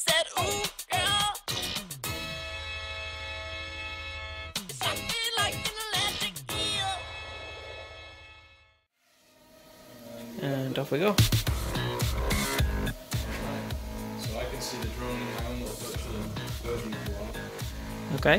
Said, ooh, girl. You shot like an electric eel. And off we go. So I can see the drone now, not virtual version if you want. Okay.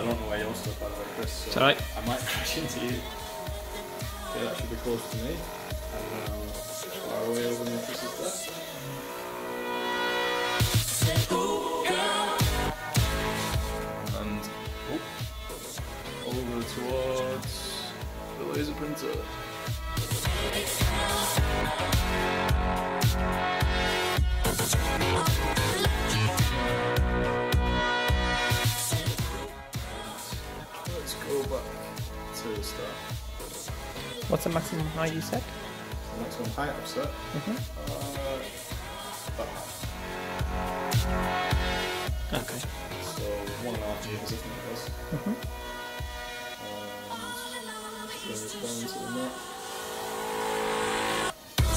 I don't know where you're stuck by the way, Khris. So It's alright. I might crash into you. Okay, that should be close to me. And um, now far away over near Khris's desk. said. And oh, over towards the laser printer. Let's go to the start. What's the maximum height you set? The next one, height I've set. Mhm. Uh. Okay. So one and a half meters, I think it was. Mhm. And so it's going to the net.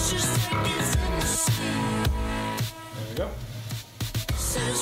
Just seconds in the sea. There we go. Says